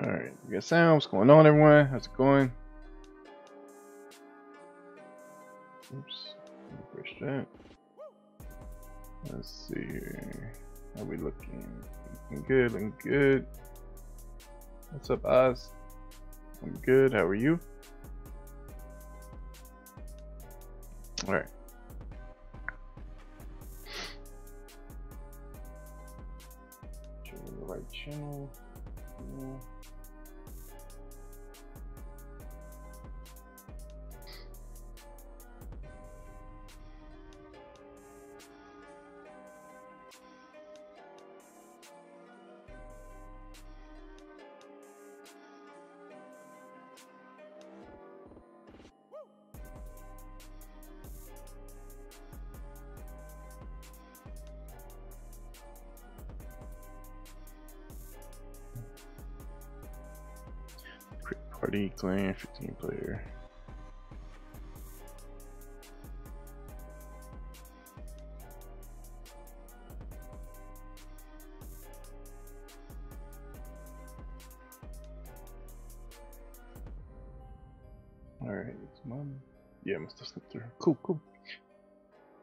Alright, we got sound. What's going on, everyone? How's it going? Oops. Push that. Let's see here. How we looking? Looking good, looking good. What's up, Oz? I'm good. How are you? Alright.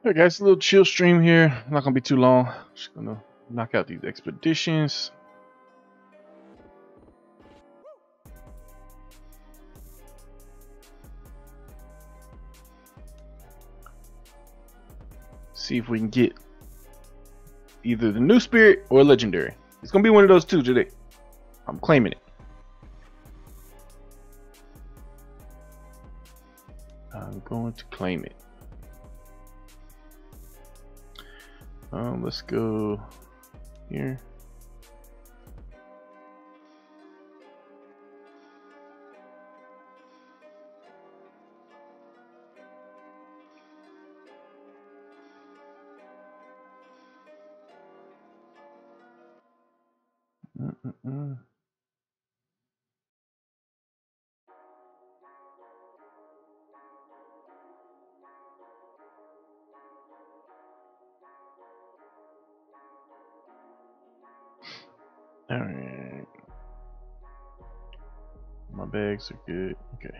Alright guys, a little chill stream here. Not gonna be too long. Just gonna knock out these expeditions. see if we can get either the new spirit or legendary. It's gonna be one of those two today. I'm claiming it. I'm going to claim it. Um, let's go here. Are good. Okay.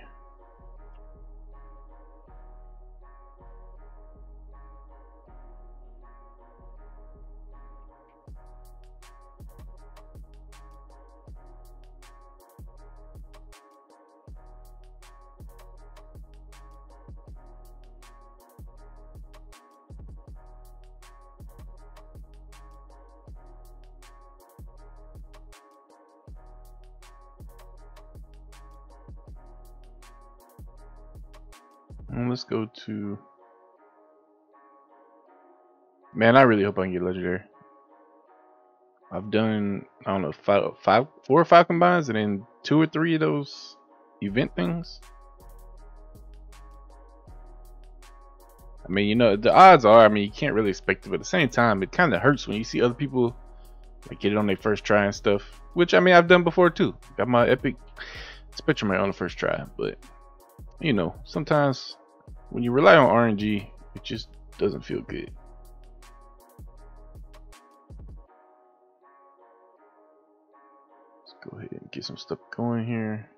Man, I really hope I can get legendary. I've done I don't know five, five, four or five combines, and then two or three of those event things. I mean, you know, the odds are. I mean, you can't really expect it, but at the same time, it kind of hurts when you see other people like get it on their first try and stuff. Which I mean, I've done before too. Got my epic spectrum on the first try, but you know, sometimes when you rely on RNG, it just doesn't feel good. Go ahead and get some stuff going here.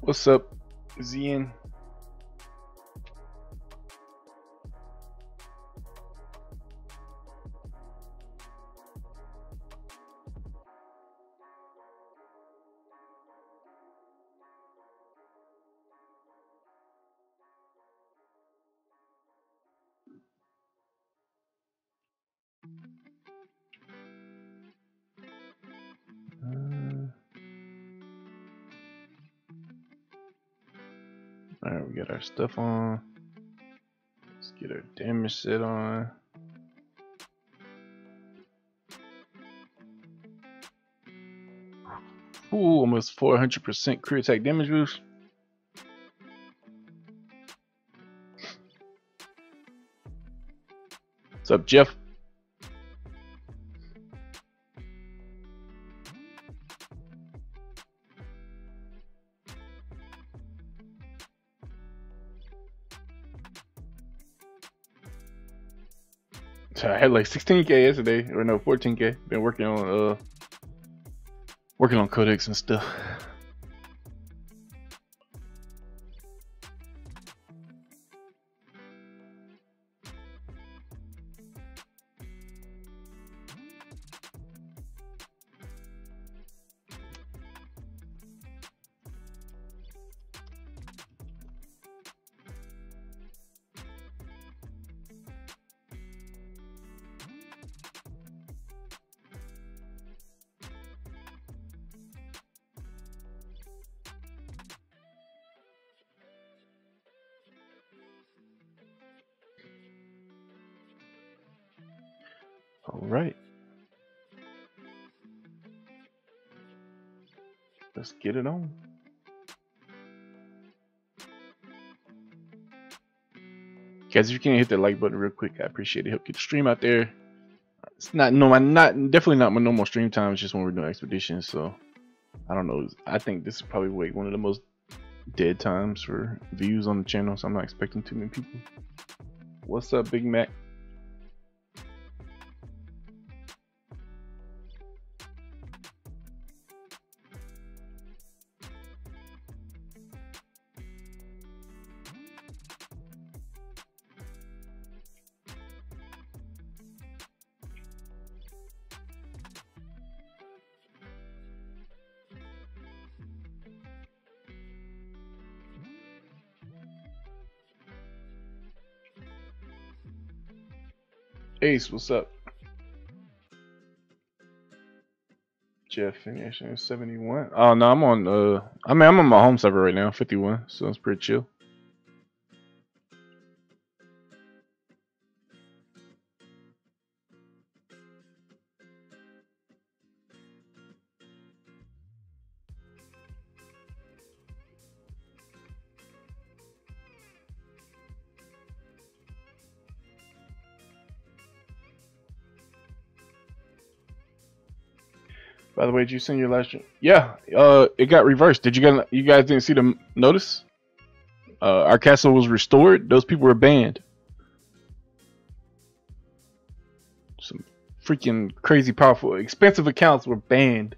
What's up, Zian? Stuff on. Let's get our damage set on. Ooh, almost 400% crit attack damage boost. What's up, Jeff? I had like 16k yesterday, or no, 14k. Been working on uh, working on codex and stuff. Let's get it on. Guys, if you can hit that like button real quick, I appreciate it. Help get the stream out there. It's not no, my not definitely not my normal stream time. It's just when we're doing expeditions. So I don't know. I think this is probably like one of the most dead times for views on the channel. So I'm not expecting too many people. What's up, Big Mac? Ace, what's up? Jeff Finishing 71. Oh no, I'm on uh I mean I'm on my home server right now, 51, so it's pretty chill. By the way, did you send your last? Yeah, uh, it got reversed. Did you guys? You guys didn't see the notice? Uh, our castle was restored. Those people were banned. Some freaking crazy powerful, expensive accounts were banned.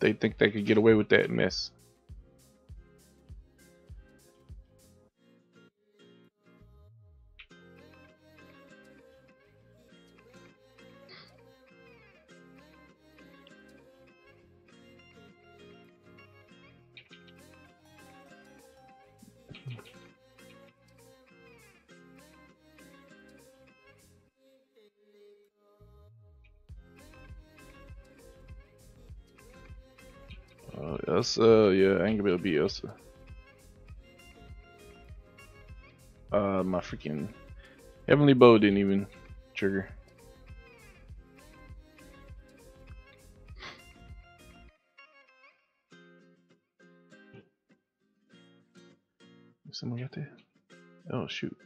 They think they could get away with that mess. Uh, yeah, ain't gonna be to. Uh, my freaking Heavenly Bow didn't even trigger. Someone got there? Oh shoot.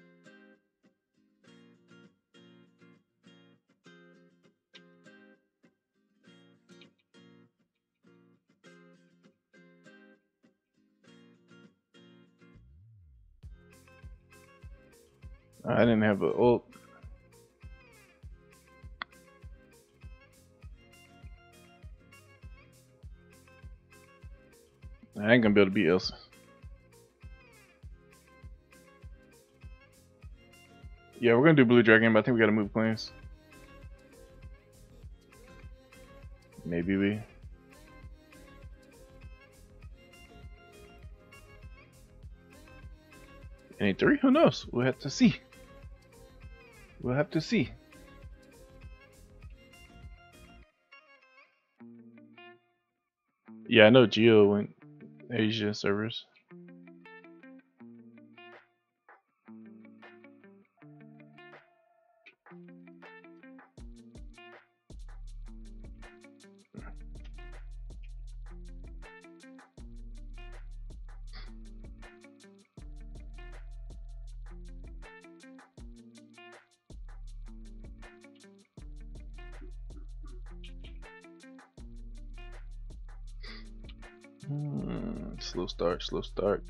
Have a ult. I ain't gonna be able to beat Elsa. Yeah, we're gonna do Blue Dragon, but I think we gotta move planes. Maybe we. Any three? Who knows? We'll have to see. We'll have to see. Yeah, I know Geo went Asia servers. Slow start.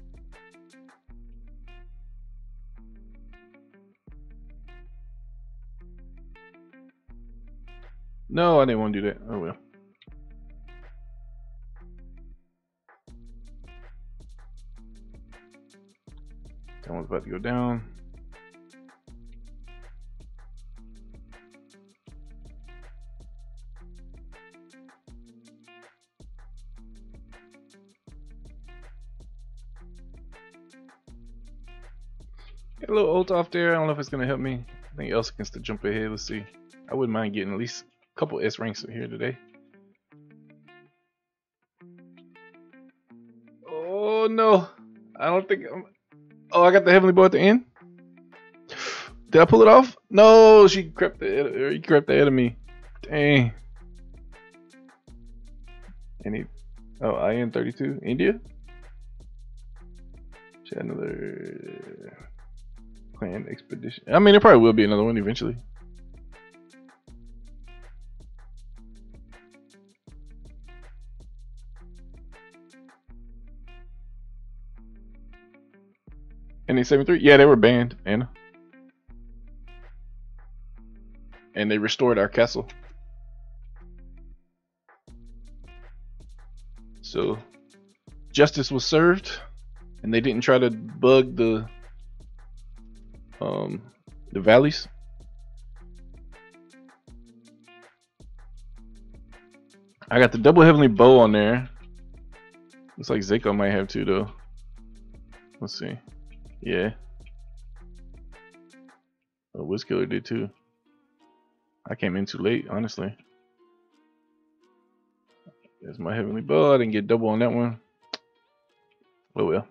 No, I didn't want to do that. Oh well. That one's about to go down. Get a little ult off there. I don't know if it's gonna help me. I think Elsa can still jump ahead. Let's see. I wouldn't mind getting at least a couple S ranks in here today. Oh no! I don't think I'm. Oh, I got the heavenly bow at the end. Did I pull it off? No, she crept the he crept of me. Dang. Any? Oh, IN thirty two India. She had another clan expedition. I mean, there probably will be another one eventually. Seventy three? Yeah, they were banned, Anna. And they restored our castle. So justice was served and they didn't try to bug the um the valleys. I got the double heavenly bow on there. Looks like Zako might have too though. Let's see. Yeah. Oh, Wizkiller did too. I came in too late, honestly. There's my heavenly bow. I didn't get double on that one. Oh well.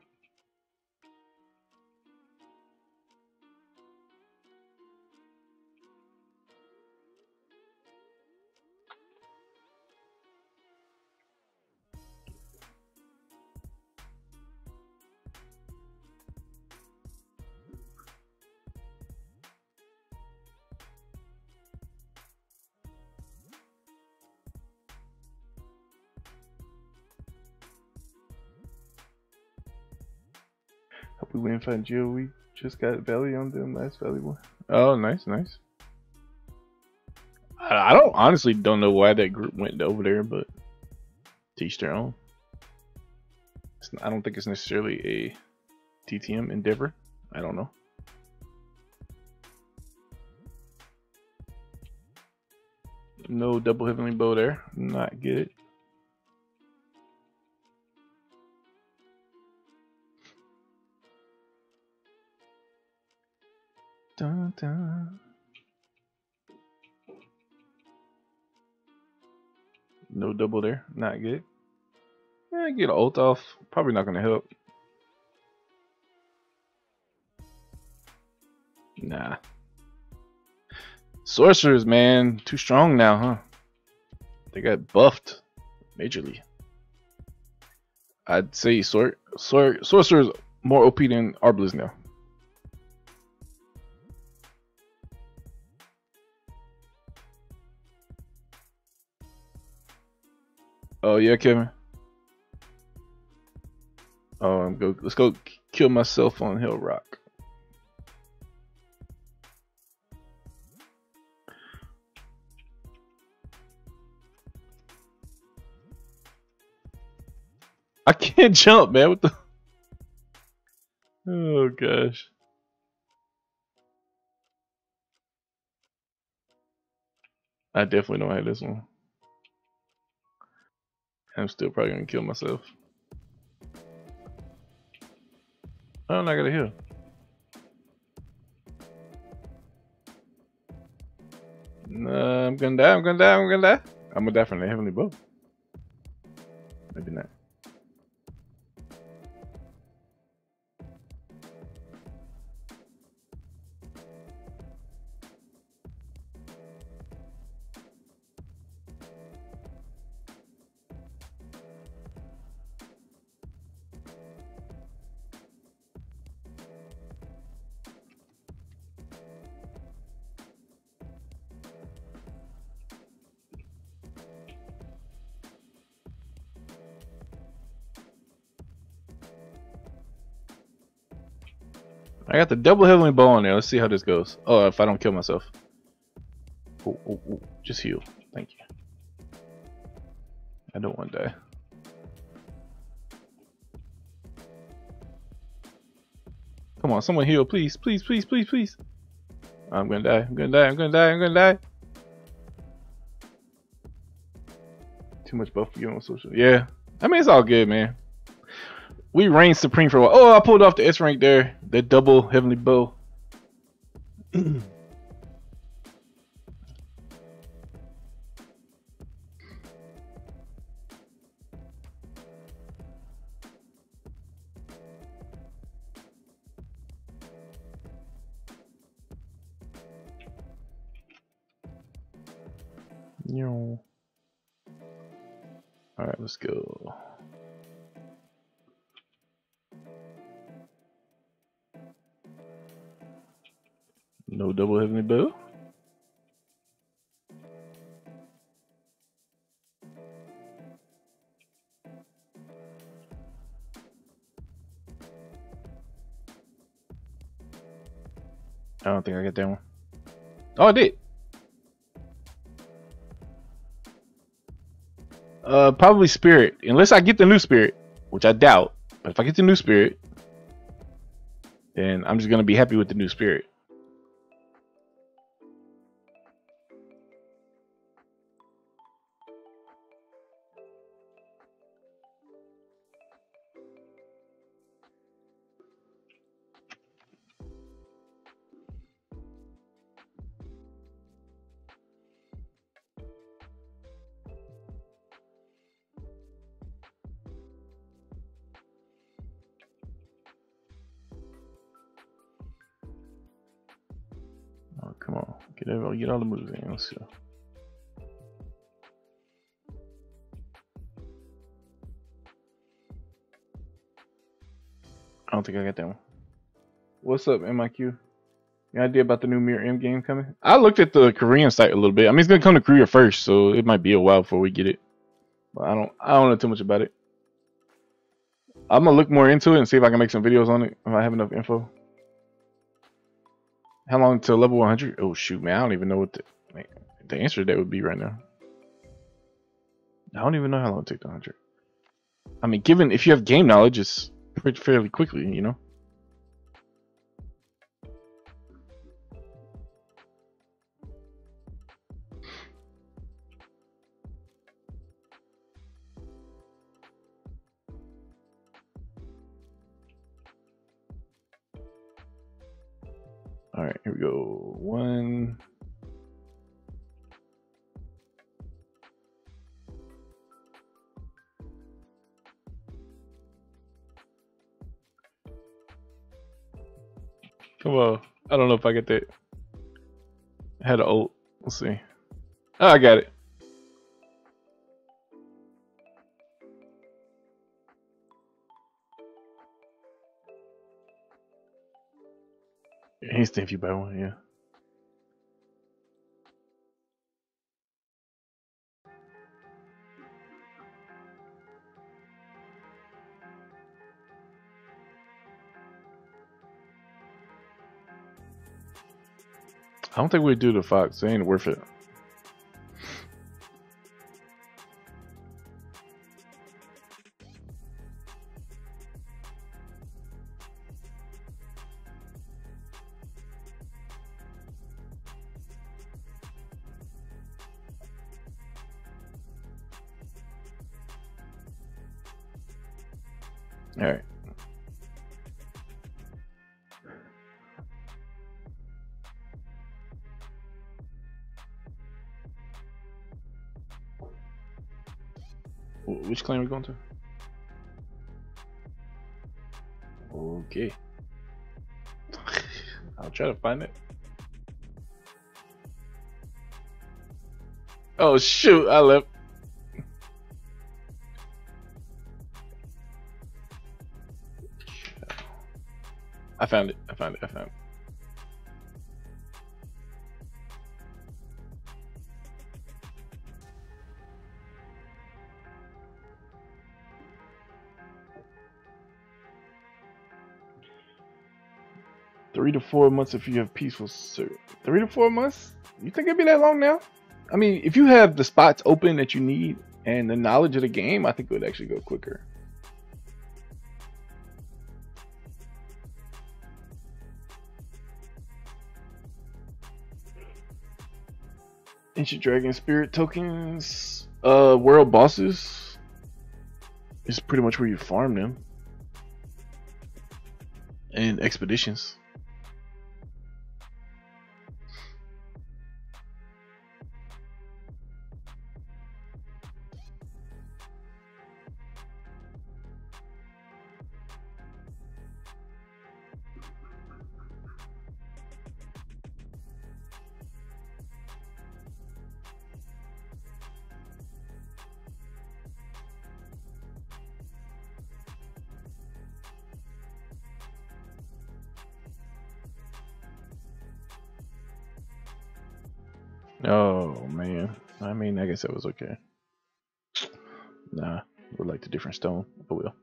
Hope we find Geo. We just got Valley on them last Valley one. Oh, nice, nice. I, don't honestly don't know why that group went over there, but teach their own. It's, I don't think it's necessarily a DTM endeavor. I don't know. No double heavenly bow there. Not good. Dun, dun. No double there. Not good. Yeah, get an ult off. Probably not gonna help. Nah. Sorcerers, man, too strong now, huh? They got buffed majorly. I'd say sor sor sorcerers more OP than Arbalist now. Oh yeah, Kevin. Oh, I'm go. Let's go kill myself on Hill Rock. I can't jump, man. What the? Oh gosh. I definitely don't have this one. I'm still probably gonna kill myself. Oh, I got a heal. No, I'm gonna die, I'm gonna die, I'm gonna die. I'm gonna die from the heavenly bow. Maybe not. I got the double heavenly bow on there. Let's see how this goes. Oh, if I don't kill myself. Ooh, ooh, ooh. Just heal. Thank you. I don't want to die. Come on, someone heal, please, please, please, please, please. I'm gonna die. I'm gonna die. I'm gonna die. I'm gonna die. Too much buff for you on social. Yeah. I mean, it's all good, man. We reign supreme for a while. Oh, I pulled off the S rank there. The double heavenly bow. All right, let's go. No double heavenly bow. I don't think I got that one. Oh, I did. Uh, probably spirit, unless I get the new spirit, which I doubt. But if I get the new spirit, then I'm just gonna be happy with the new spirit. I don't think I got that one. What's up, MIQ? Any idea about the new MIR M game coming? I looked at the Korean site a little bit. I mean, it's gonna come to Korea first, so it might be a while before we get it. But I don't, I don't know too much about it. I'm gonna look more into it and see if I can make some videos on it if I have enough info. How long until level 100? Oh shoot, man, I don't even know what the the answer to that would be right now. I don't even know how long it take to 100. I mean, given if you have game knowledge, it's pretty fairly quickly, you know. All right, here we go. One. Come on. I don't know if I get that. I had an ult. We'll see. Oh, I got it. Instant if you buy one, yeah. I don't think we do the fox. It ain't worth it. Which clan are we going to? Okay. I'll try to find it. Oh shoot, I left. I found it. I found it. I found it. Four months if you have peaceful. Three to four months? You think it'd be that long now? I mean, if you have the spots open that you need and the knowledge of the game, I think it would actually go quicker. Ancient Dragon Spirit tokens, uh, world bosses is pretty much where you farm them. And expeditions. Guess that was okay. Nah, would like the different stone, but will.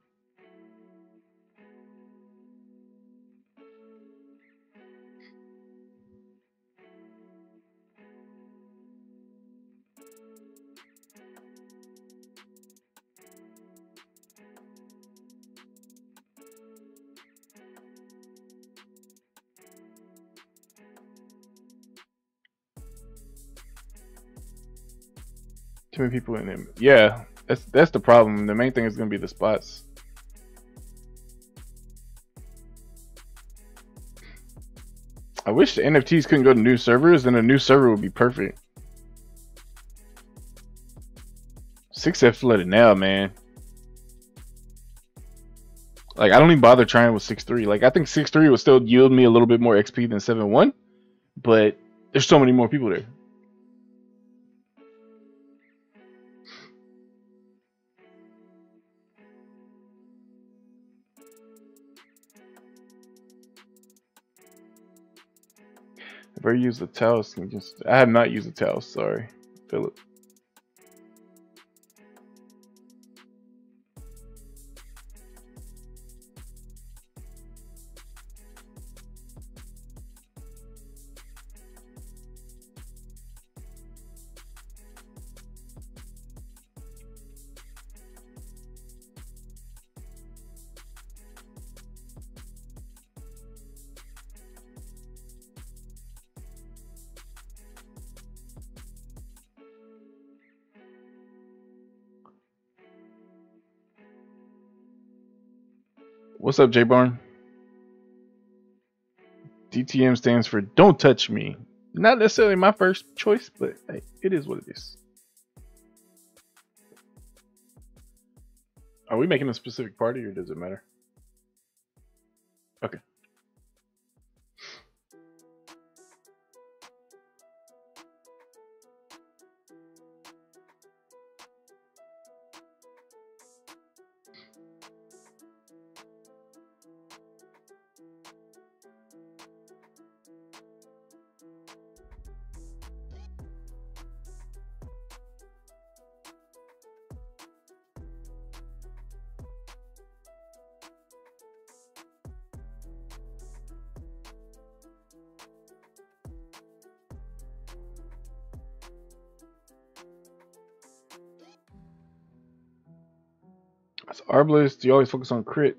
Too many people in them. Yeah, that's that's the problem. The main thing is gonna be the spots. I wish the NFTs couldn't go to new servers, then a new server would be perfect. 6F flooded now, man. Like, I don't even bother trying with 6.3. Like, I think 6.3 would still yield me a little bit more XP than 7.1, but there's so many more people there. I've already used the. Just, I have not used the Taos. Sorry, Philip. What's up, J Barn? DTM stands for Don't Touch Me. Not necessarily my first choice, but hey, it is what it is. Are we making a specific party or does it matter? Arbalist, you always focus on crit.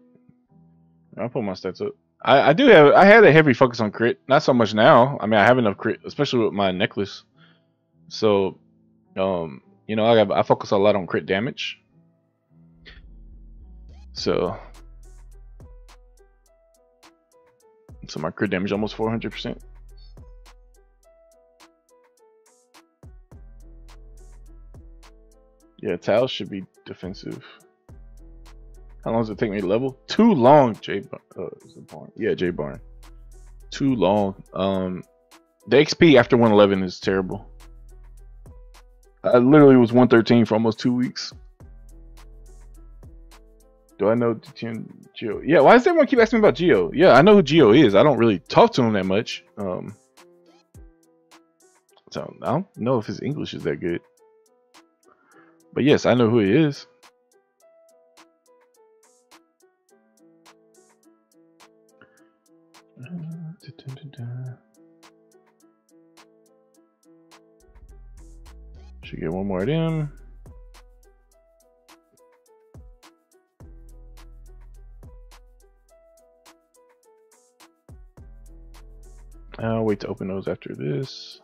I'll put my stats up. I, I do have I had a heavy focus on crit. Not so much now. I mean I have enough crit, especially with my necklace. So um you know I have, I focus a lot on crit damage. So so my crit damage almost 400%. Yeah, Taos should be defensive. How long does it take me to level? Too long, J. Uh, Barn. Yeah, J Barn. Too long. Um, the XP after 111 is terrible. I literally was 113 for almost two weeks. Do I know Geo? Yeah, why does everyone keep asking me about Geo? Yeah, I know who Geo is. I don't really talk to him that much. Um, so I don't know if his English is that good. But yes, I know who he is. Should get one more them. I'll wait to open those after this.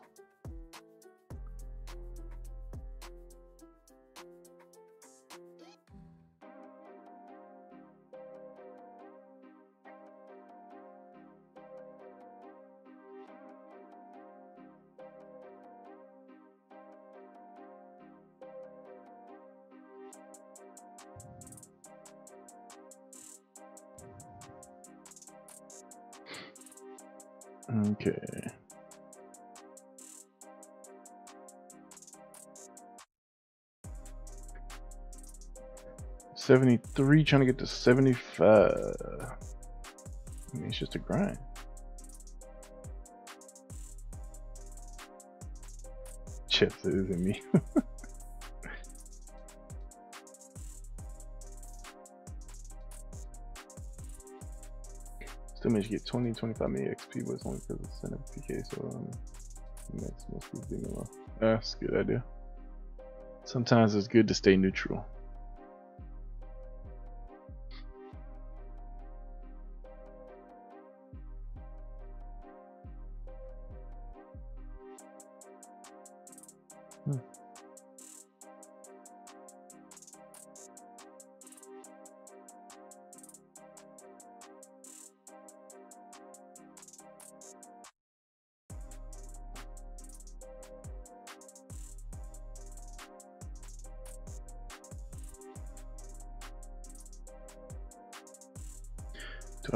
73, trying to get to 75. I mean, it's just a grind. Chips is in me. Still managed to get 20, 25 million XP, but it's only because it's sent a PK, so um, that's being well. That's a good idea. Sometimes it's good to stay neutral.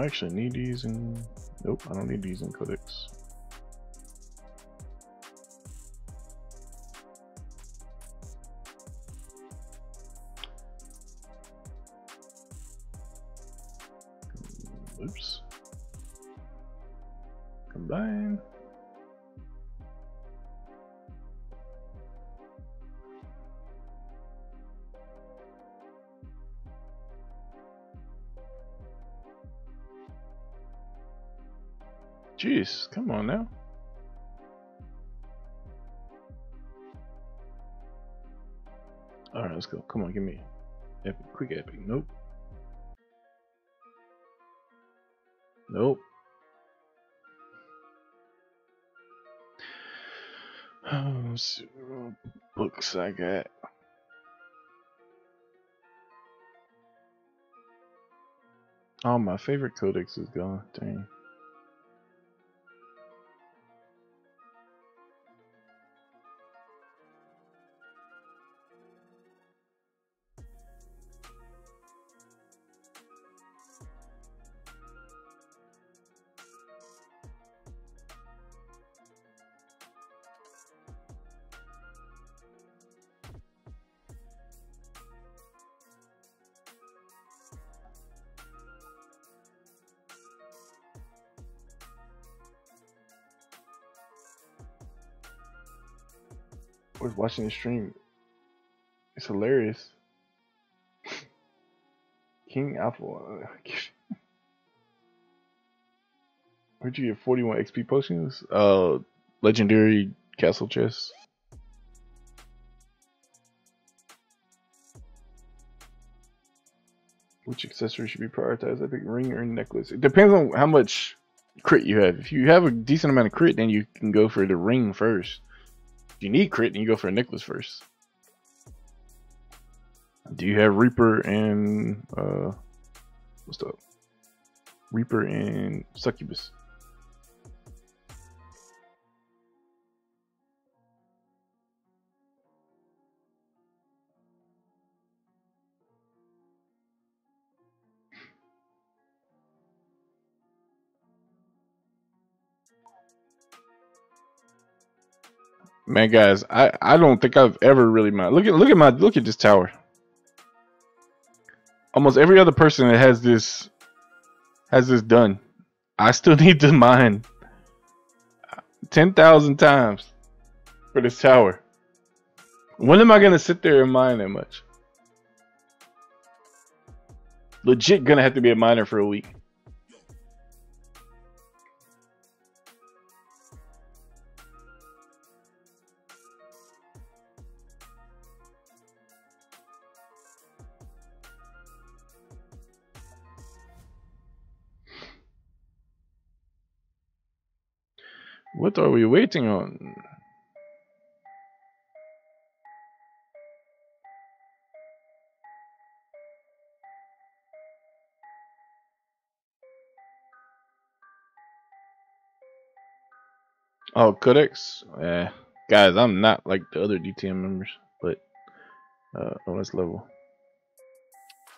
Actually need these in... Nope, I don't need these in. I got. Oh, my favorite codex is gone. Dang. Was watching the stream. It's hilarious. King Apple. Where'd you get 41 XP potions? Uh, legendary castle chest. Which accessory should be prioritized? Epic ring or necklace? It depends on how much crit you have. If you have a decent amount of crit, then you can go for the ring first. If you need crit, then you go for a necklace first. Do you have Reaper and uh what's up? Reaper and Succubus. Man, guys, I I don't think I've ever really mind. Look at look at my look at this tower. Almost every other person that has this has this done. I still need to mine ten thousand times for this tower. When am I gonna sit there and mine that much? Legit gonna have to be a miner for a week. What are we waiting on? Oh, Codex? Yeah. Guys, I'm not like the other DTM members, but uh oh let's level.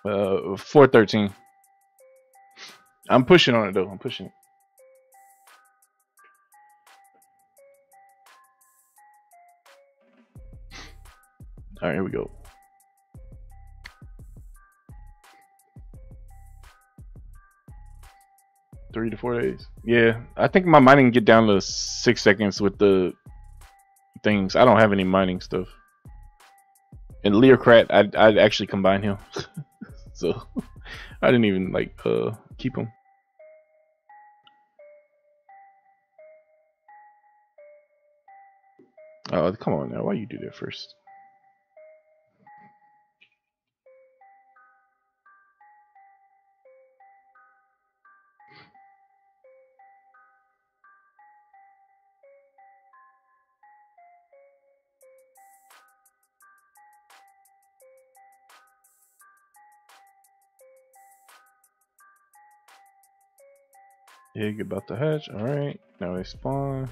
Uh four thirteen. I'm pushing on it though, I'm pushing it. Alright, here we go. three to four days. Yeah, I think my mining get down to six seconds with the things. I don't have any mining stuff. And Leocrat, I'd, I'd actually combine him. so I didn't even like uh keep him. Oh, come on now. Why you do that first? Egg about to hatch. Alright. Now they spawn.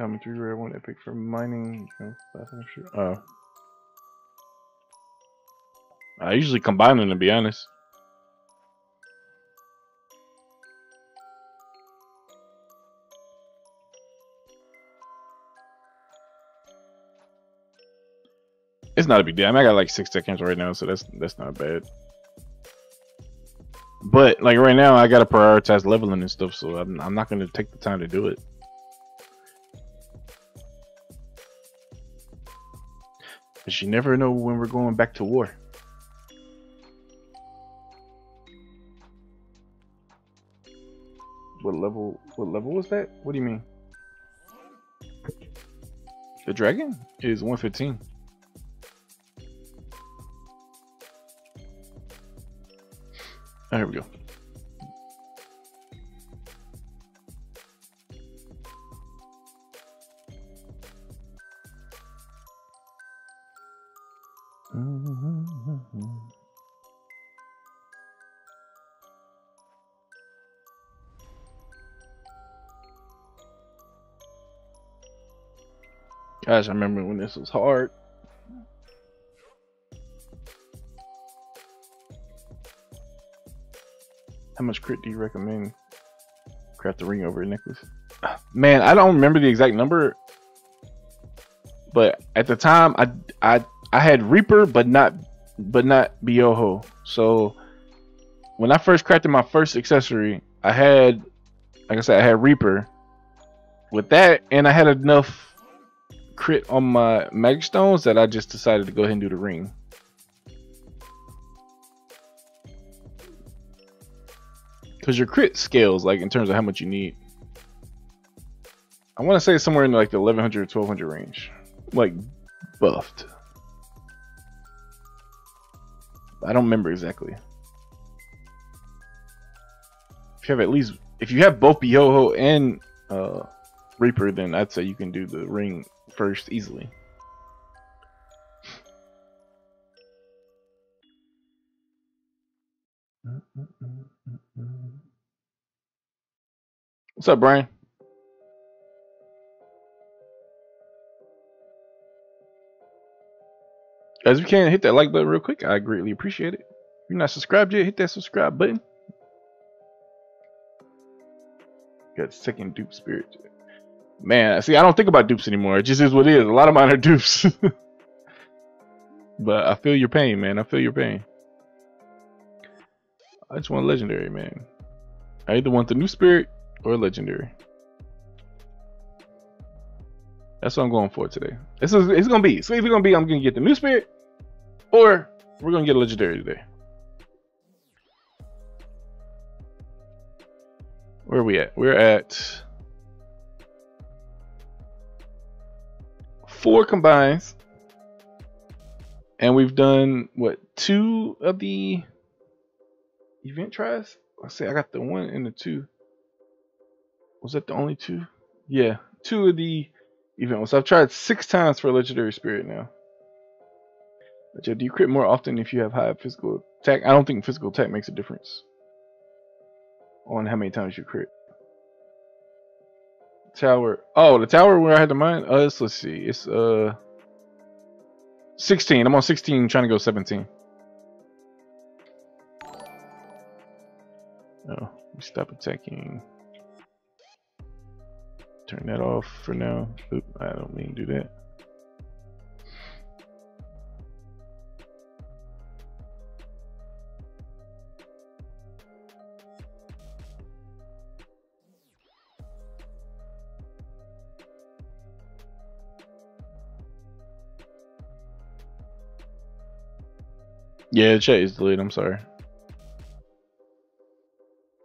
One uncommon, three rare, one epic for mining. Oh. I usually combine them to be honest. It's not a big deal. I, mean, I got like six seconds right now, so that's that's not bad. But like right now, I gotta prioritize leveling and stuff, so I'm I'm not gonna take the time to do it. Because you never know when we're going back to war. What level what level was that? What do you mean? The dragon is 115. There we go. Gosh, I remember when this was hard. How much crit do you recommend? Craft the ring over a necklace. Man, I don't remember the exact number, but at the time, I I I had Reaper, but not but not Bioho. So when I first crafted my first accessory, I had, like I said, I had Reaper. With that, and I had enough crit on my magic stones that I just decided to go ahead and do the ring. Because your crit scales, like in terms of how much you need. I want to say somewhere in like the 1100 1200 range. Like buffed. I don't remember exactly. If you have at least, if you have both Bioho and uh, Reaper, then I'd say you can do the ring first easily. What's up, Brian? Guys, if you can hit that like button real quick, I greatly appreciate it. If you're not subscribed yet, hit that subscribe button. Got second dupe spirit. Man, see, I don't think about dupes anymore. It just is what it is. A lot of mine are dupes. but I feel your pain, man. I feel your pain. I just want legendary, man. I either want the new spirit or legendary. That's what I'm going for today. This is it's gonna be. It's either gonna be I'm gonna get the new spirit, or we're gonna get a legendary today. Where are we at? We're at four combines. And we've done what two of the event tries? I say I got the one and the two. Was that the only two? Yeah, two of the event ones. So I've tried six times for legendary spirit now. But yeah, do you crit more often if you have high physical attack? I don't think physical attack makes a difference on how many times you crit. Tower. Oh, the tower where I had to mine. Uh, let's, see. It's uh 16. I'm on 16, trying to go 17. Oh, we stop attacking. Turn that off for now. Oop, I don't mean to do that. Yeah, the chat is delayed. I'm sorry.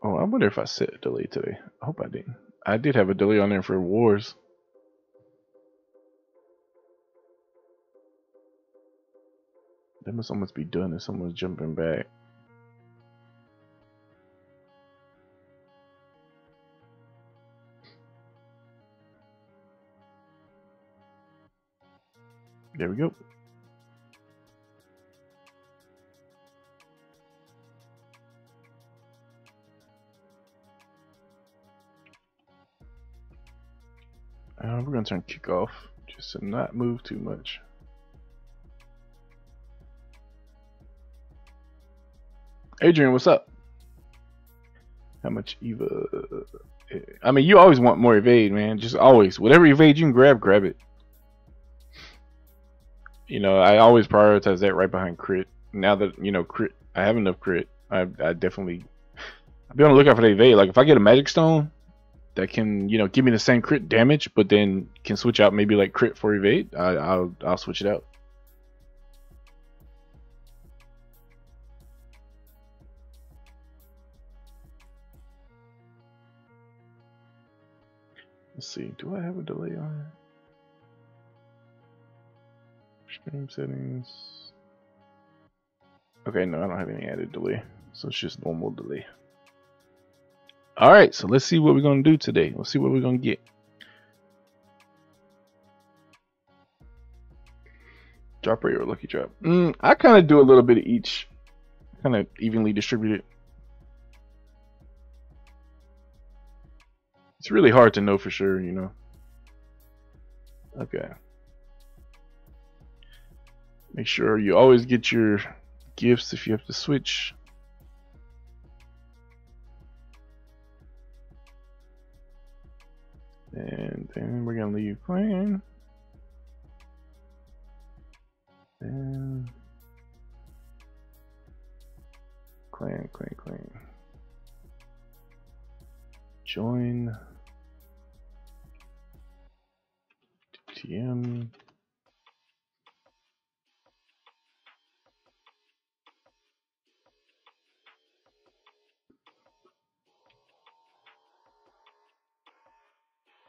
Oh, I wonder if I set delay today. I hope I didn't. I did have a delay on there for wars. That must almost be done if someone's jumping back. There we go. Uh, we're gonna turn kick off just to not move too much. Adrian, what's up? How much Eva? I mean, you always want more evade, man. Just always, whatever evade you can grab, grab it. You know, I always prioritize that right behind crit. Now that you know crit, I have enough crit. I, I definitely. I'll be on the lookout for the evade. Like if I get a magic stone, that can you know give me the same crit damage, but then can switch out maybe like crit for evade, I, I'll I'll switch it out. Let's see. Do I have a delay on it? Stream settings. Okay, no, I don't have any added delay, so it's just normal delay. All right, so let's see what we're gonna do today. Let's see what we're gonna get. Drop rate or lucky drop. Mm, I kind of do a little bit of each, kind of evenly distributed. It's really hard to know for sure, you know. Okay. Make sure you always get your gifts if you have to switch. And then we're gonna leave clan. And clan, clan, clan. Join DTM.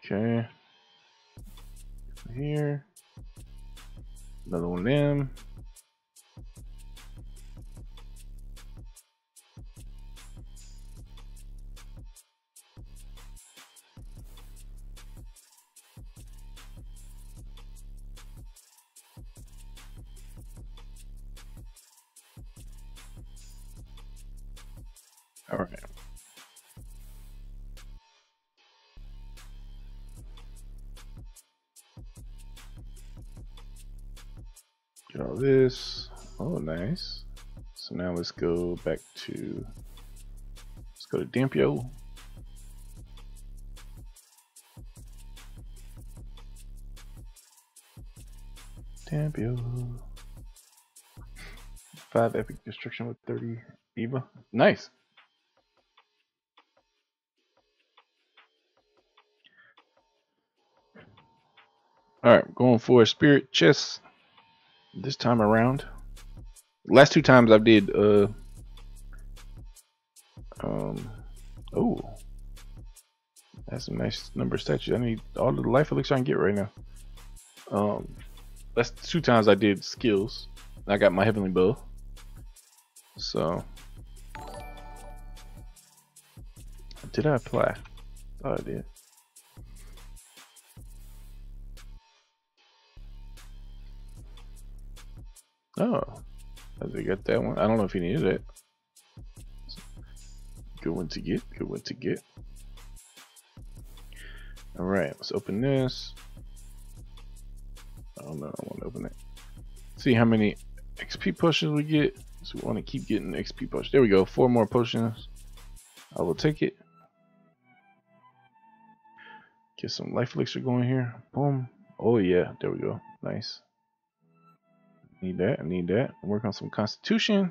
Okay. Here. Another one them. All right. This. Oh, nice. So now let's go back to, let's go to Dampyo. Dampyo. Five epic destruction with 30 Eva. Nice. Alright, going for a spirit chest this time around. Last two times I did uh um oh that's a nice number of statues. I need all the life elixir I can get right now. Um that's two times I did skills. I got my heavenly bow. So did I apply? Oh I did. Oh, I think got that one. I don't know if he needed it. Good one to get. Good one to get. All right, let's open this. I don't know. I want to open it. See how many XP potions we get. So we want to keep getting XP potions. There we go. Four more potions. I will take it. Get some life elixir going here. Boom. Oh yeah, there we go. Nice. Need that. I need that. Work on some constitution.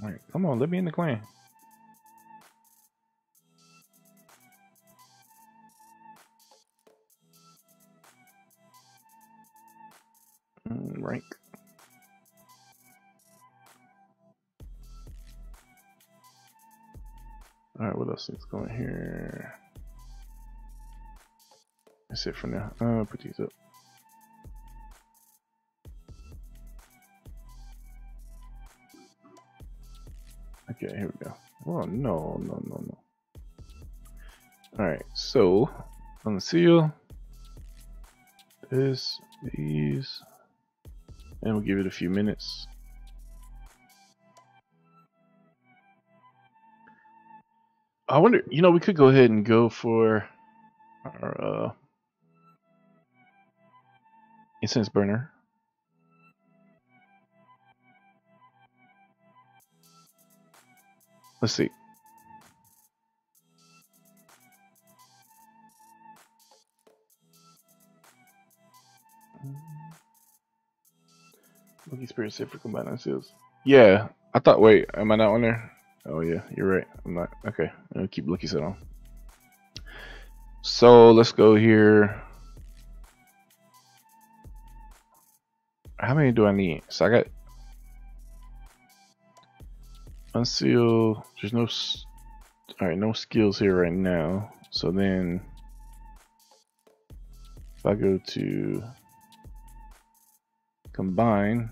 Alright, come on, let me in the clan. Mm, rank. Alright, what else is going here? That's it for now. Uh, put these up. Okay, here we go. Oh, no, no, no, no. Alright, so, on the seal, this, these, and we'll give it a few minutes. I wonder, you know, we could go ahead and go for our, uh, incense burner. Let's see. Lucky Spirit said for combining seals. Yeah, I thought. Wait, am I not on there? Oh yeah, you're right. I'm not. Okay, I'll keep Lucky set on. So let's go here. How many do I need? So I got unseal. There's no, all right, no skills here right now. So then, if I go to combine,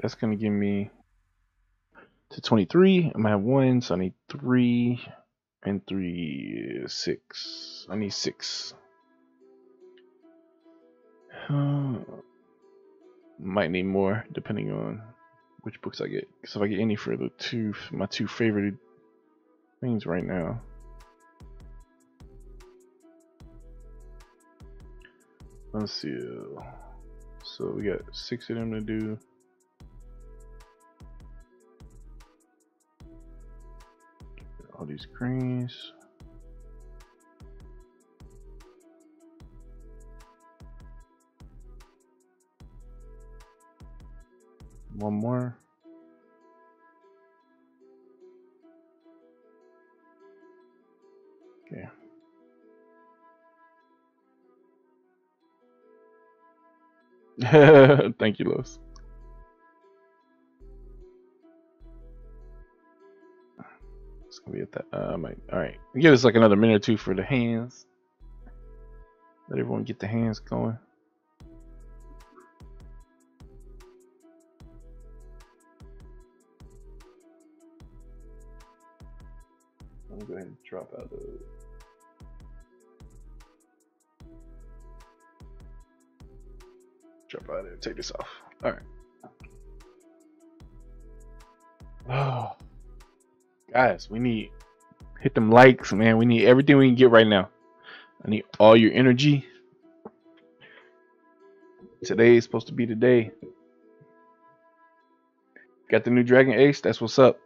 that's gonna give me to 23. I'm gonna have one, so I need three and three, six. I need six. Uh, might need more depending on which books I get. Because if I get any for the two, my two favorite things right now. Let's see. So we got six of them to do. All these greens. One more. Okay. Thank you, Lois. It's gonna be at that. Uh, might. All right. Give us like another minute or two for the hands. Let everyone get the hands going. Drop out the drop out of and take this off. All right. Oh, guys, we need hit them likes, man. We need everything we can get right now. I need all your energy. Today is supposed to be the day. Got the new Dragon Ace. That's what's up.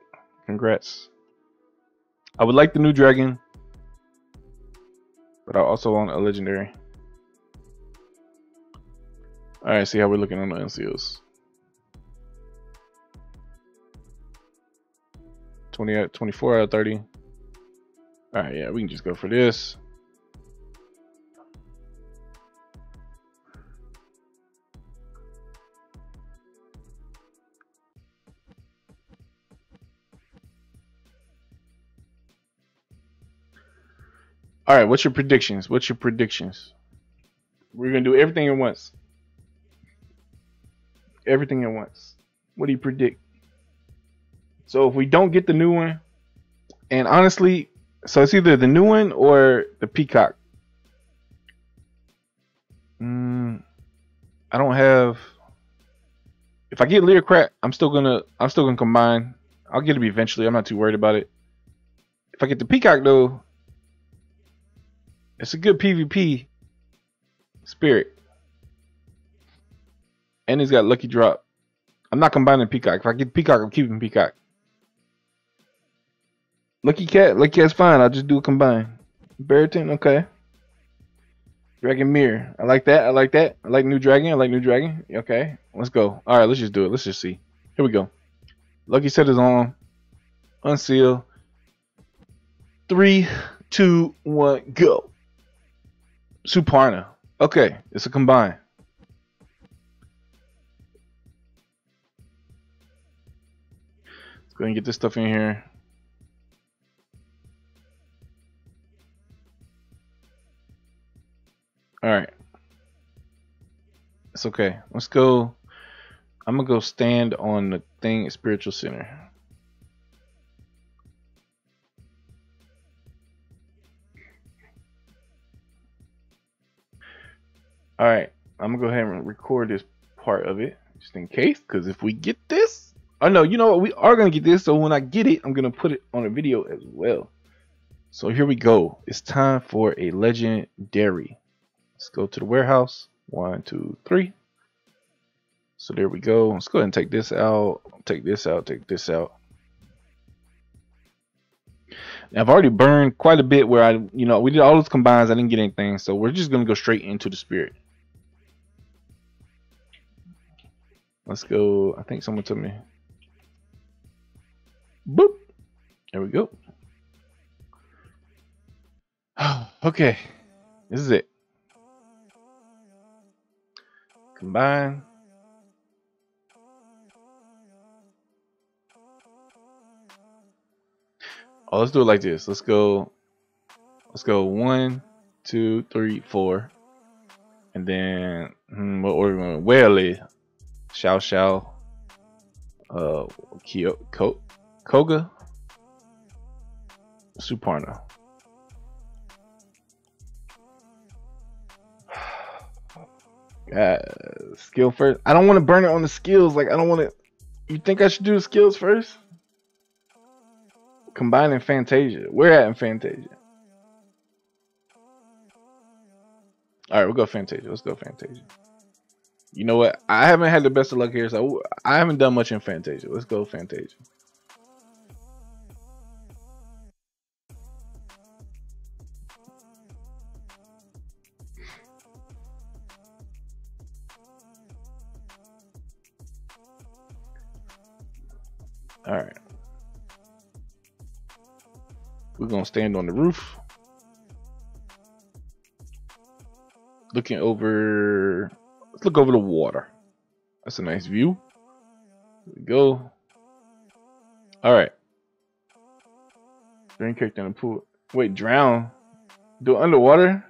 Congrats. I would like the new dragon, but I also want a legendary. All right, see how we're looking on the NCOs. 20 out, 24 out of 30. All right, yeah, we can just go for this. All right, what's your predictions? What's your predictions? We're gonna do everything at once. Everything at once. What do you predict? So if we don't get the new one, and honestly, so it's either the new one or the Peacock. Mm, I don't have. If I get Crack, I'm still gonna I'm still gonna combine. I'll get it eventually. I'm not too worried about it. If I get the Peacock though, it's a good PvP spirit. And he's got lucky drop. I'm not combining Peacock. If I get Peacock, I'm keeping Peacock. Lucky Cat, Lucky Cat's fine. I'll just do a combine. Baratin, okay. Dragon Mirror. I like that. I like that. I like New Dragon. I like New Dragon. Okay, let's go. All right, let's just do it. Let's just see. Here we go. Lucky set is on. Unseal. Three, two, one, go. Suparna. Okay, it's a combine. Let's go and get this stuff in here. All right. It's okay. Let's go. I'm gonna go stand on the thing at Spiritual Center. All right, I'm gonna go ahead and record this part of it just in case, because if we get this, oh no, you know what? We are gonna get this. So when I get it, I'm gonna put it on a video as well. So here we go. It's time for a legendary. Let's go to the warehouse. One, two, three. So there we go. Let's go ahead and take this out. Take this out. Take this out. Now, I've already burned quite a bit where I, you know, we did all those combines. I didn't get anything. So we're just going to go straight into the spirit. Let's go. I think someone told me. Boop. There we go. okay. This is it. Combine. Oh, let's do it like this. Let's go. Let's go one, two, three, four, and then hmm, what order? We going? Whaley, Xiao Xiao, uh, Kyo, Ko, Koga, Suparna. Uh, skill first. I don't want to burn it on the skills. Like I don't want to. You think I should do the skills first? Combining Fantasia. We're at in Fantasia. All right, we'll go Fantasia. Let's go Fantasia. You know what? I haven't had the best of luck here, so I haven't done much in Fantasia. Let's go Fantasia. All right. We're going to stand on the roof. Looking over Let's look over the water. That's a nice view. Here we go. Alright. Drain character in the pool. Wait, drown? Do underwater?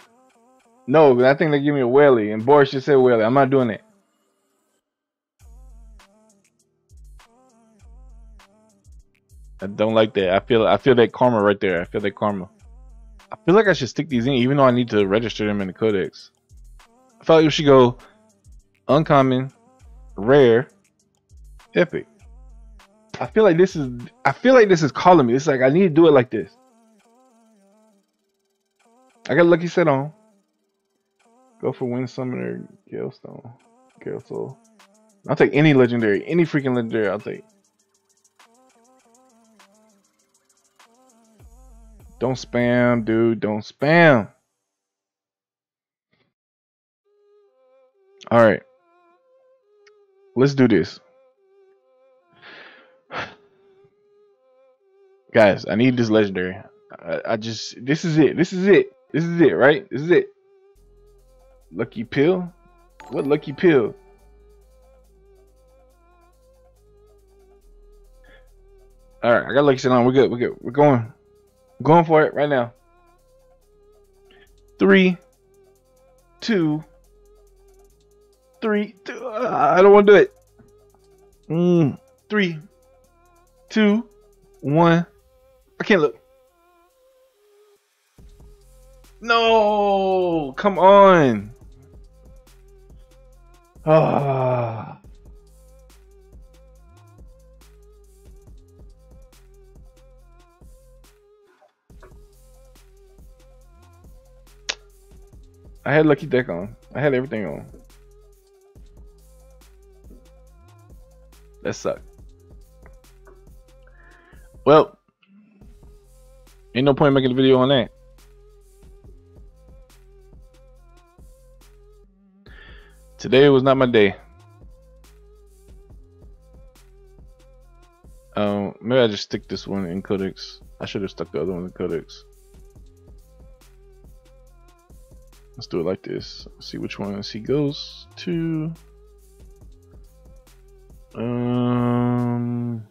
No, I think they give me a whaley. And Boris just said whaley. I'm not doing it. I don't like that. I feel I feel that karma right there. I feel that karma. I feel like I should stick these in even though I need to register them in the codex. I feel like we should go uncommon, rare, epic. I feel like this is I feel like this is calling me. It's like I need to do it like this. I got lucky set on. Go for Wind Summoner, Galestone, Gale I'll take any legendary, any freaking legendary. I'll take. Don't spam, dude. Don't spam. All right. Let's do this. Guys, I need this legendary. I, I just this is it. This is it. This is it, right? This is it. Lucky pill? What lucky pill? All right, I got lucky shit on. We're good. We're good. We're going. going for it right now. Three, two, three, two. Uh, I don't want to do it. Mm, three, two, one. I can't look. No, come on. Ah. I had lucky deck on. I had everything on. That sucked. Well, ain't no point making a video on that. Today was not my day. Um, maybe I just stick this one in Codex. I should have stuck the other one in Codex. Let's do it like this. Let's see which one he goes to. Um,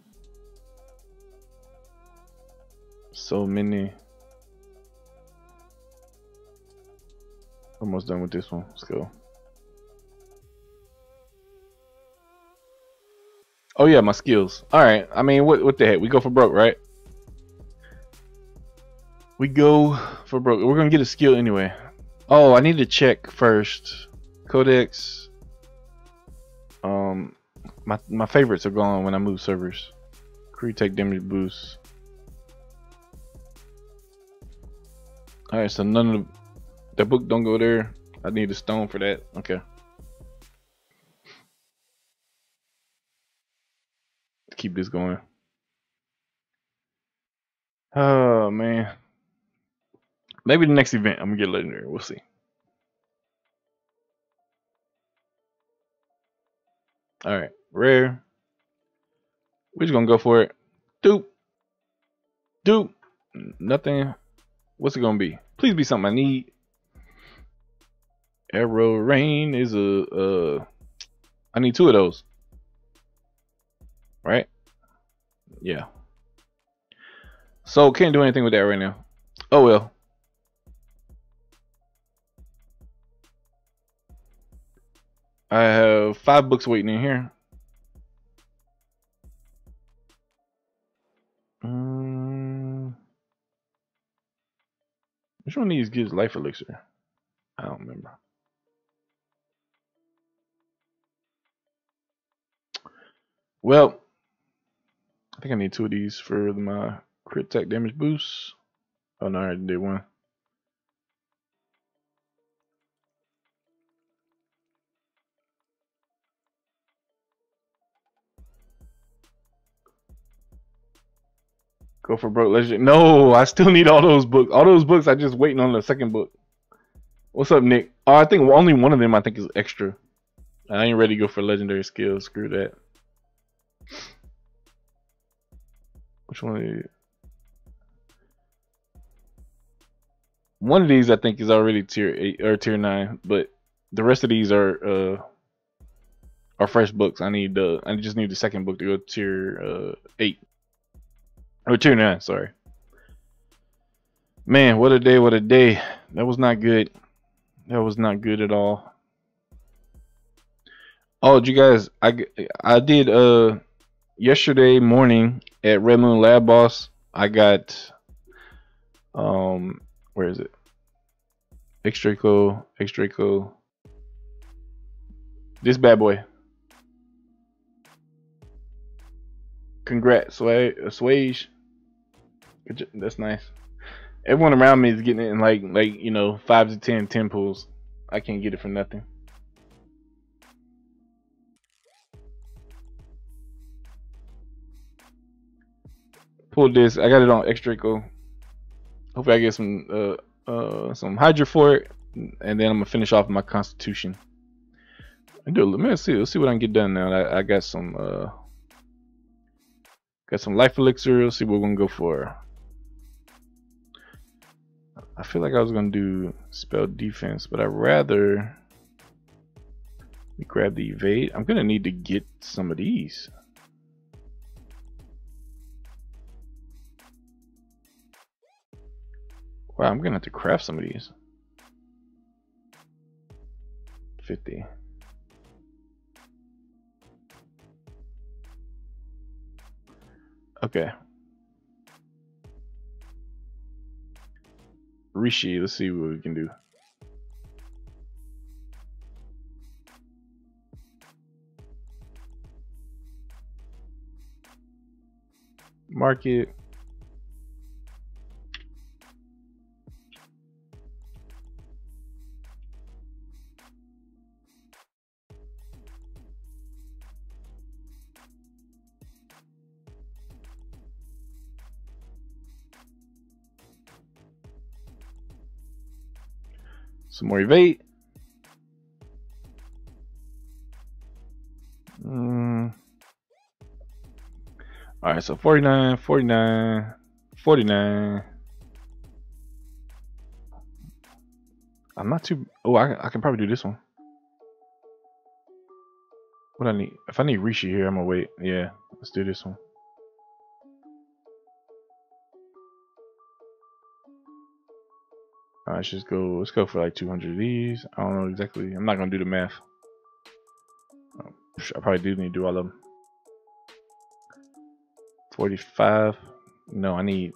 so many. Almost done with this one. Let's go. Oh yeah, my skills. All right. I mean, what what the heck? We go for broke, right? We go for broke. We're gonna get a skill anyway. Oh, I need to check first. Codex. Um, my my favorites are gone when I move servers. Crew take damage boost. All right, so none of the book don't go there. I need a stone for that. Okay. Keep this going. Oh man. Maybe the next event I'm gonna get legendary. We'll see. All right, rare. We're just gonna go for it. Doop. Doop. Nothing. What's it gonna be? Please be something I need. Arrow rain is a. Uh, I need two of those. Right? Yeah. So can't do anything with that right now. Oh well. I have five books waiting in here. Which one of these gives life elixir? I don't remember. Well, I think I need two of these for my crit attack damage boost. Oh no, I already did one. Go for broke legend. No, I still need all those books. All those books. I just waiting on the second book. What's up, Nick? Oh, I think only one of them I think is extra. I ain't ready to go for legendary skills. Screw that. Which one? One of these I think is already tier eight or tier nine, but the rest of these are uh are fresh books. I need the I just need the second book to go tier uh eight. Oh, tier nine, sorry. Man, what a day, what a day. That was not good. That was not good at all. Oh, you guys, I, I did uh yesterday morning at Red Moon Lab Boss. I got um where is it? Extraco, Extraco. This bad boy. Congrats, Swage. That's nice. Everyone around me is getting it in like like you know five to ten ten pools. I can't get it for nothing. Pulled this. I got it on extra go. Hopefully I get some uh uh some Hydra for it, and then I'm gonna finish off my Constitution. I do. Let me see. Let's see what I can get done now. I, I got some uh Got some life elixir. Let's see what we're gonna go for. I feel like I was gonna do spell defense, but I'd rather grab the evade. I'm gonna need to get some of these. Wow, I'm gonna have to craft some of these. 50. Okay. Rishi, let's see what we can do. Market. Some more evade. Mm. All right, so 49, 49, 49. I'm not too. Oh, I, I can probably do this one. What I need? If I need Rishi here, I'm gonna wait. Yeah, let's do this one. Let's just go, let's go for like 200 of these. I don't know exactly. I'm not going to do the math. Oh, I probably do need to do all of them. 45. No, I need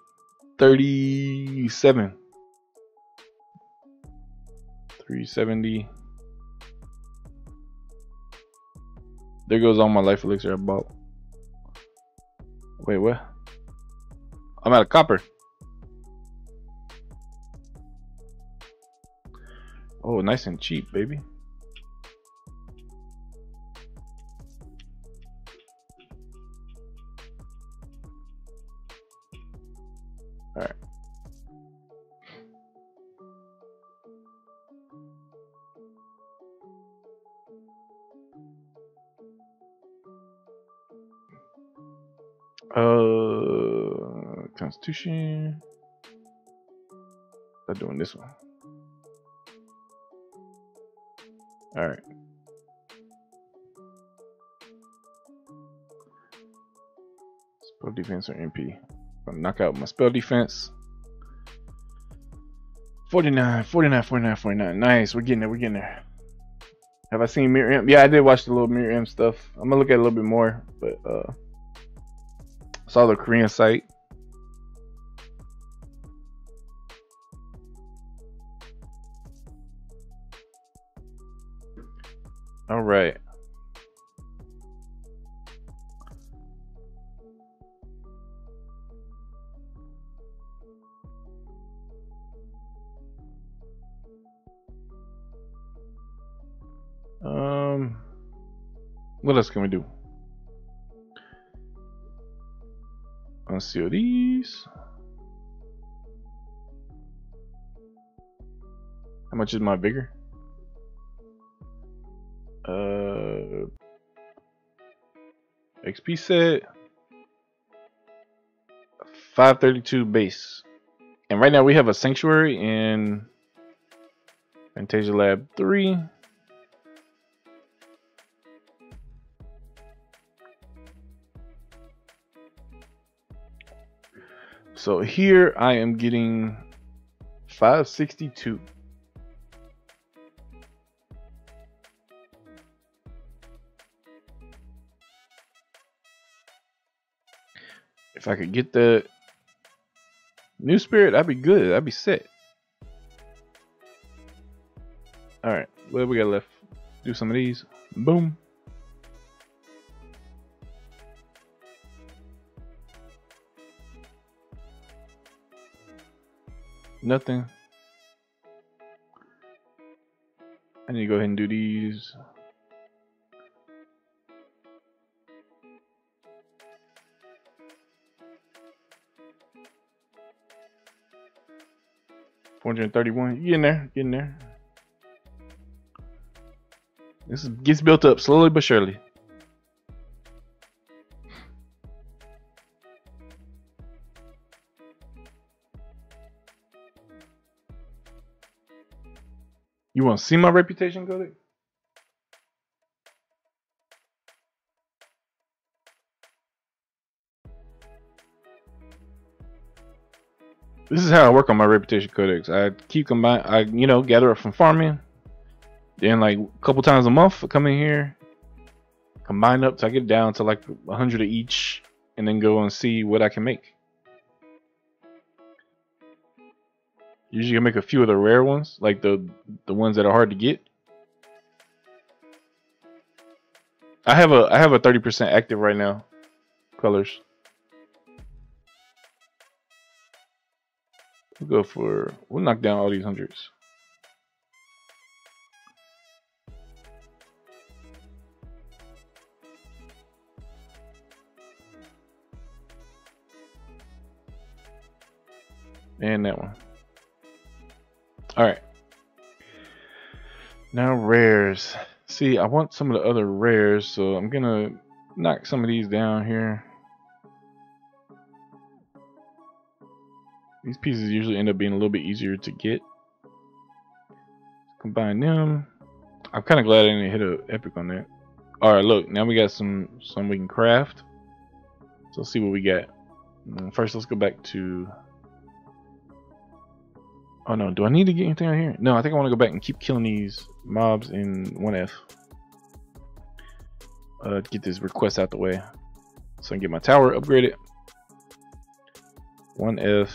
37. 370. There goes all my life elixir I bought. Wait, what? I'm out of copper. Oh, nice and cheap, baby. All right. Uh, Constitution. I'm doing this one. All right. Spell defense or MP. Gonna knock out my spell defense. 49, 49, 49, 49. Nice. We're getting there. We're getting there. Have I seen Imp? Yeah, I did watch the little Imp stuff. I'm gonna look at a little bit more, but uh saw the Korean site. Unseal these. How much is my vigor? Uh, XP set 532 base. And right now we have a sanctuary in Fantasia Lab 3. So here I am getting 562. If I could get the new spirit, I'd be good. I'd be set. Alright, what we got left? Do some of these. Boom. Nothing. I need to go ahead and do these. 431. You in there? Get in there. This gets built up slowly but surely. You want to see my reputation codex? This is how I work on my reputation codex. I keep combine, I you know gather up from farming, then like a couple times a month I come in here, combine up till I get down to like hundred of each, and then go and see what I can make. Usually, I make a few of the rare ones, like the the ones that are hard to get. I have a I have a thirty percent active right now. Colors. We'll go for we'll knock down all these hundreds. And that one. Alright. Now rares. See, I want some of the other rares, so I'm gonna knock some of these down here. These pieces usually end up being a little bit easier to get. Combine them. I'm kind of glad I didn't hit a epic on that. All right, look, now we got some some we can craft. So let's see what we got. Mm, first, let's go back to Oh no, do I need to get anything out here? No, I think I want to go back and keep killing these mobs in 1F. Uh, get this request out the way. So I can get my tower upgraded. 1F.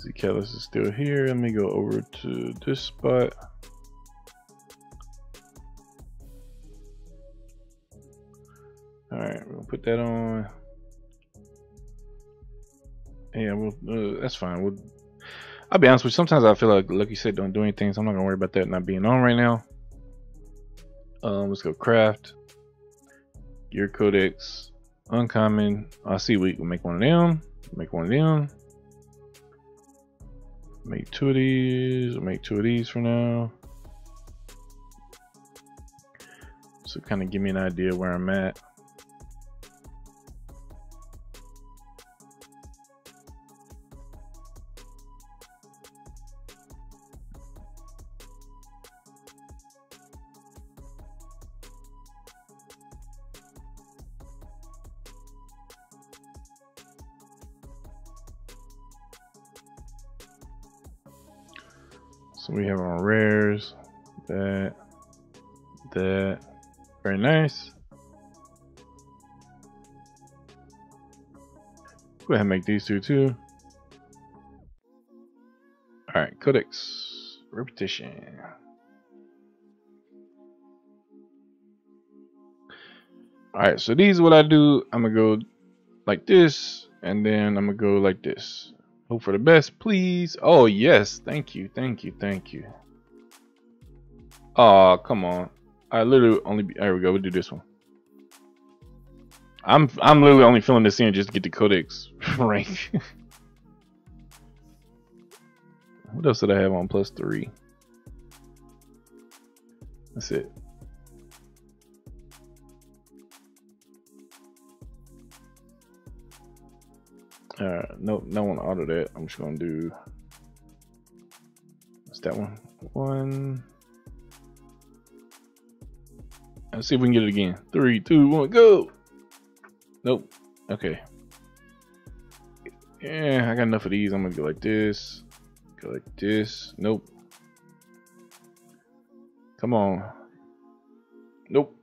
See, Callus is still here. Let me go over to this spot. That on. Yeah, well, uh, that's fine. We'll, I'll be honest with you. Sometimes I feel like, like you said, don't do anything. So I'm not gonna worry about that not being on right now. Um, let's go craft. Gear codex, uncommon. I see we can make one of them. Make one of them. Make two of these. make two of these for now. So kind of give me an idea where I'm at. Go ahead and make these two too. Alright, Codex, Reputation. Alright, so these what I do, I'm gonna go like this, and then I'm gonna go like this. Hope for the best, please. Oh, yes. Thank you. Thank you. Thank you. Oh, come on. I literally only... There we go. We'll do this one. I'm I'm literally only filling this in just to get the codex rank. what else did I have on plus three? That's it. Uh, no, no one auto that. I'm just gonna do. What's that one? One. Let's see if we can get it again. Three, two, one, go. Nope. Okay. Yeah, I got enough of these. I'm gonna go like this. Go like this. Nope. Come on. Nope.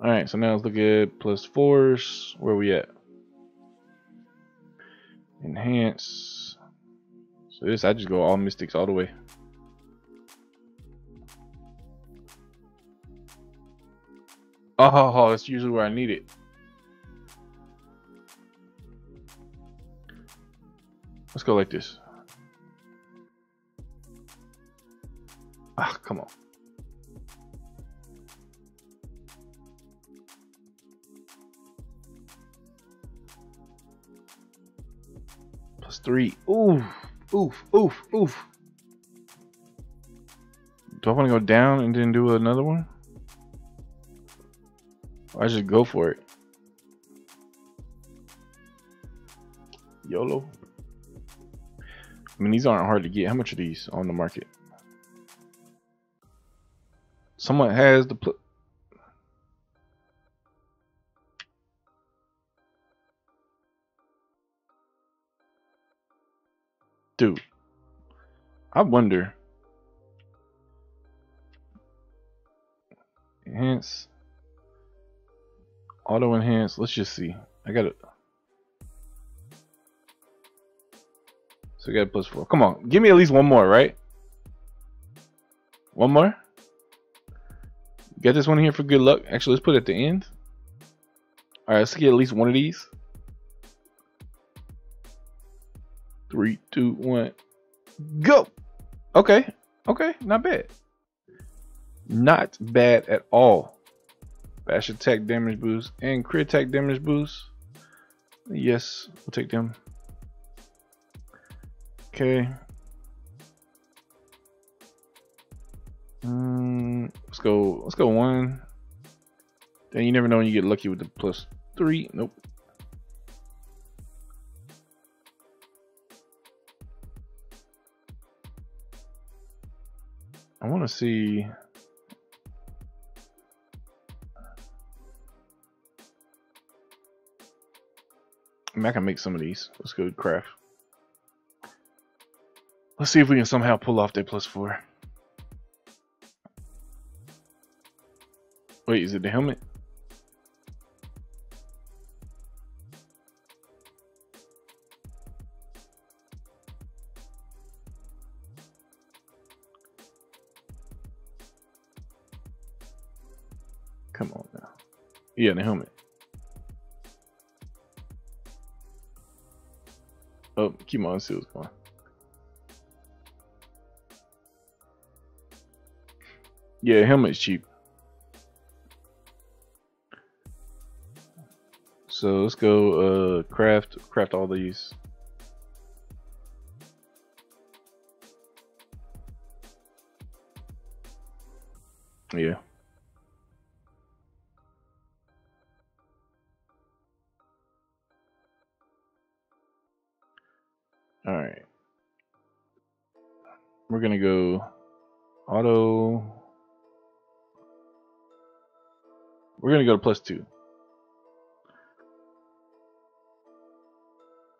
All right, so now let's look at plus fours. Where we at? Enhance. So this, I just go all mystics all the way. Oh, that's usually where I need it. Let's go like this. Ah, come on. three. Oof, oof, oof, oof. Do I want to go down and then do another one? I just go for it. YOLO. I mean, these aren't hard to get. How much are these on the market? Someone has the Dude, I wonder. Enhance. Auto enhance. Let's just see. I got it. So I got plus four. Come on. Give me at least one more, right? One more? Get this one here for good luck. Actually, let's put it at the end. All right, let's get at least one of these. Three, two, one, go. Okay, okay, not bad. Not bad at all. Bash attack damage boost and crit attack damage boost. Yes, we'll take them. Okay. Mm, let's go. Let's go one. Then you never know when you get lucky with the plus three. Nope. I want to see. Mean, I can make some of these. Let's go craft. Let's see if we can somehow pull off that plus four. Wait, is it the helmet? Come on now. Yeah, the helmet. Oh, keep on, see what's going. Yeah, helmet's cheap. So let's go uh craft craft all these. Yeah. All right. We're going to go auto We're gonna go to plus two.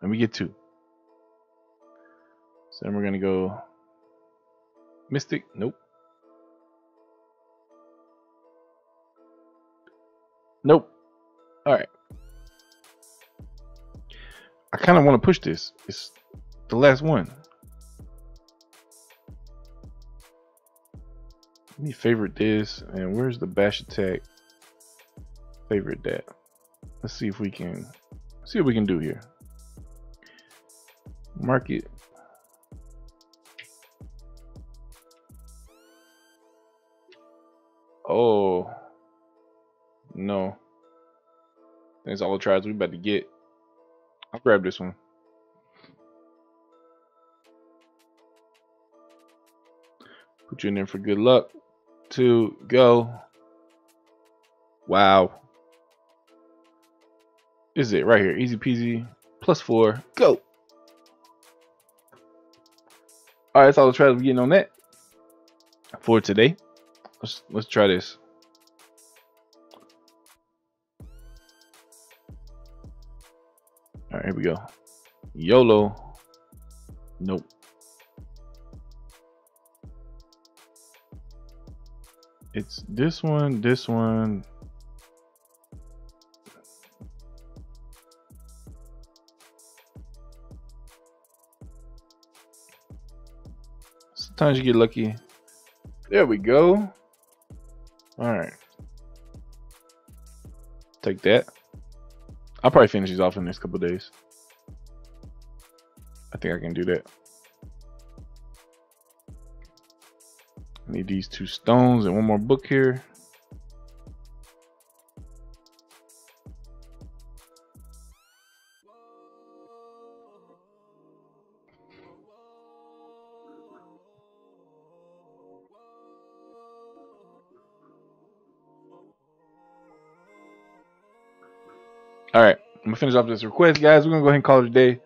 And we get two. So then we're gonna go Mystic. Nope. Nope. Alright. I kind of want to push this. It's the last one. Let me favorite this. And where's the bash attack? favorite that. Let's see if we can see what we can do here. Market. Oh no. That's all the tries we about to get. I'll grab this one. Put you in there for good luck. To go. Wow is it right here. Easy peasy. Plus four. Go. All right, that's all the tries we're getting on that for today. Let's let's try this. All right, here we go. YOLO. Nope. It's this one, this one, Sometimes you get lucky. There we go. All right. Take that. I'll probably finish these off in the next couple days. I think I can do that. need these two stones and one more book here. All right, I'm gonna finish off this request, guys. We're gonna go ahead and call it a day.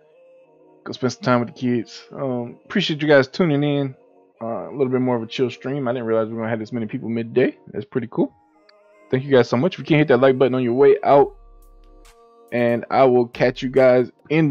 Go spend some time with the kids. Um, appreciate you guys tuning in. Uh, a little bit more of a chill stream. I didn't realize we are gonna have this many people midday. That's pretty cool. Thank you guys so much. If you can't hit that like button on your way out, and I will catch you guys in.